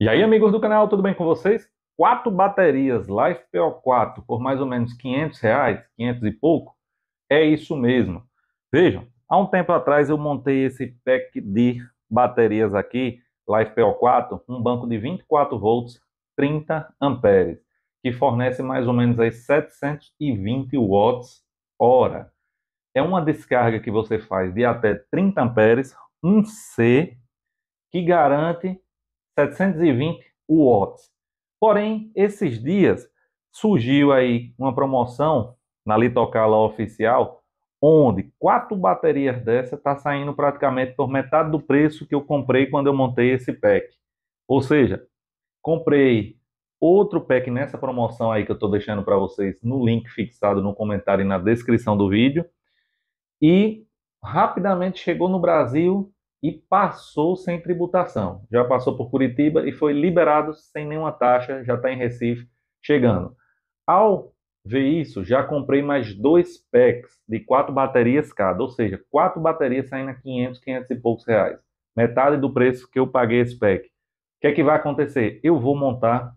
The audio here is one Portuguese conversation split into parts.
E aí, amigos do canal, tudo bem com vocês? Quatro baterias Life PO4 por mais ou menos 500 reais, 500 e pouco, é isso mesmo. Vejam, há um tempo atrás eu montei esse pack de baterias aqui, Life PO4, um banco de 24 volts, 30 amperes, que fornece mais ou menos aí 720 watts hora. É uma descarga que você faz de até 30 amperes, um C, que garante 720 watts. Porém, esses dias surgiu aí uma promoção na Litocala oficial, onde quatro baterias dessa está saindo praticamente por metade do preço que eu comprei quando eu montei esse pack. Ou seja, comprei outro pack nessa promoção aí que eu estou deixando para vocês no link fixado no comentário e na descrição do vídeo. E rapidamente chegou no Brasil e passou sem tributação. Já passou por Curitiba e foi liberado sem nenhuma taxa, já está em Recife, chegando. Ao ver isso, já comprei mais dois packs de quatro baterias cada, ou seja, quatro baterias saindo a 500, 500 e poucos reais. Metade do preço que eu paguei esse pack. O que é que vai acontecer? Eu vou montar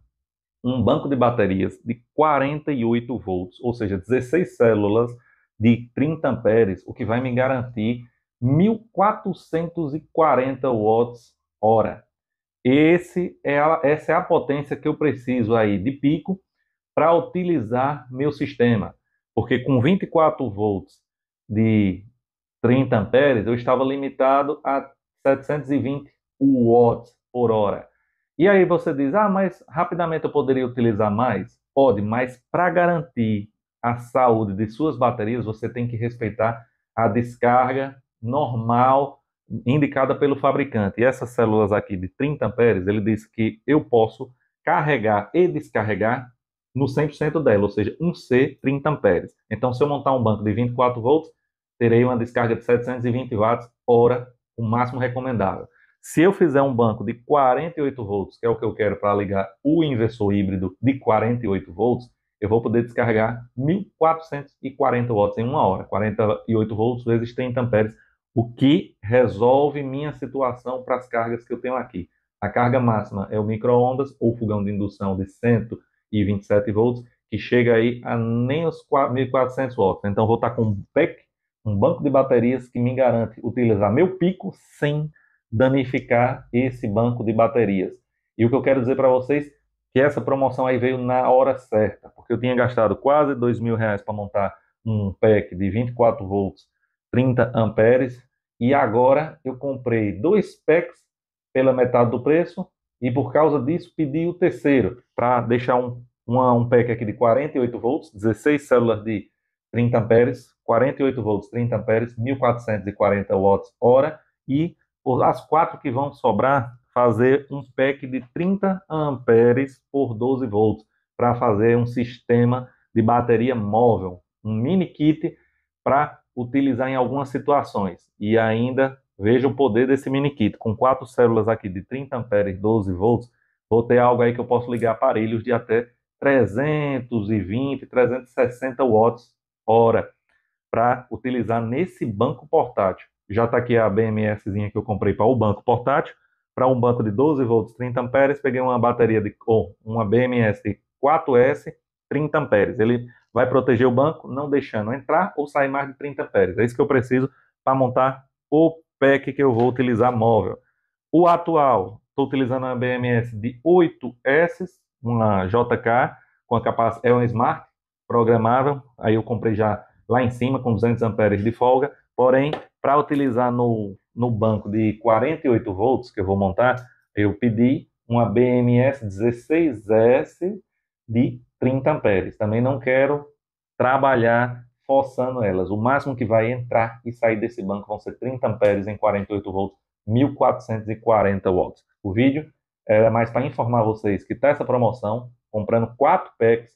um banco de baterias de 48 volts, ou seja, 16 células de 30 amperes, o que vai me garantir 1440 watts hora. Esse é a, essa é a potência que eu preciso aí de pico para utilizar meu sistema. Porque com 24 volts de 30 amperes, eu estava limitado a 720 watts por hora. E aí você diz, ah, mas rapidamente eu poderia utilizar mais? Pode, mas para garantir a saúde de suas baterias, você tem que respeitar a descarga normal indicada pelo fabricante. E essas células aqui de 30 amperes, ele diz que eu posso carregar e descarregar no 100% dela, ou seja, um C 30 amperes. Então, se eu montar um banco de 24 volts, terei uma descarga de 720 watts hora, o máximo recomendável. Se eu fizer um banco de 48 volts, que é o que eu quero para ligar o inversor híbrido de 48 volts, eu vou poder descarregar 1440 watts em uma hora. 48 volts vezes 30 amperes o que resolve minha situação para as cargas que eu tenho aqui. A carga máxima é o micro-ondas ou fogão de indução de 127 volts, que chega aí a nem os 1.400 watts. Então, vou estar com um pack, um banco de baterias que me garante utilizar meu pico sem danificar esse banco de baterias. E o que eu quero dizer para vocês que essa promoção aí veio na hora certa, porque eu tinha gastado quase dois mil reais para montar um pack de 24 volts, 30 amperes, e agora eu comprei dois packs pela metade do preço e por causa disso pedi o terceiro para deixar um, uma, um pack aqui de 48 volts, 16 células de 30 amperes, 48 volts, 30 amperes, 1440 watts hora e as quatro que vão sobrar fazer um pack de 30 amperes por 12 volts para fazer um sistema de bateria móvel, um mini kit para utilizar em algumas situações. E ainda veja o poder desse mini kit. Com quatro células aqui de 30 amperes, 12 volts, vou ter algo aí que eu posso ligar aparelhos de até 320, 360 watts hora para utilizar nesse banco portátil. Já está aqui a BMSzinha que eu comprei para o banco portátil. Para um banco de 12 volts, 30 amperes, peguei uma bateria de ou uma BMS 4S, 30 amperes. Ele vai proteger o banco, não deixando entrar ou sair mais de 30 amperes. É isso que eu preciso para montar o pack que eu vou utilizar móvel. O atual, estou utilizando uma BMS de 8S, uma JK, com a capacidade, é um Smart, programável, aí eu comprei já lá em cima com 200 amperes de folga, porém, para utilizar no, no banco de 48 volts que eu vou montar, eu pedi uma BMS 16S de 30 amperes. Também não quero trabalhar forçando elas. O máximo que vai entrar e sair desse banco vão ser 30 amperes em 48 volts, 1440 watts. O vídeo é mais para informar vocês que está essa promoção, comprando 4 packs,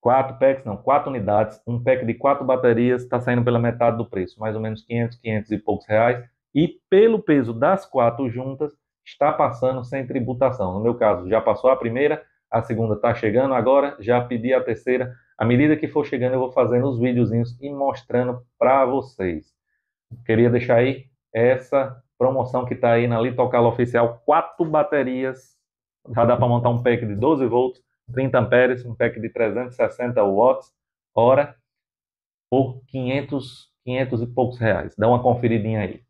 4 packs não, 4 unidades, um pack de 4 baterias está saindo pela metade do preço, mais ou menos 500, 500 e poucos reais, e pelo peso das quatro juntas, está passando sem tributação. No meu caso, já passou a primeira, a segunda está chegando agora, já pedi a terceira. À medida que for chegando, eu vou fazendo os videozinhos e mostrando para vocês. Queria deixar aí essa promoção que está aí na Litocala Oficial, quatro baterias Já dá para montar um pack de 12 volts, 30 amperes, um pack de 360 watts hora por 500, 500 e poucos reais. Dá uma conferidinha aí.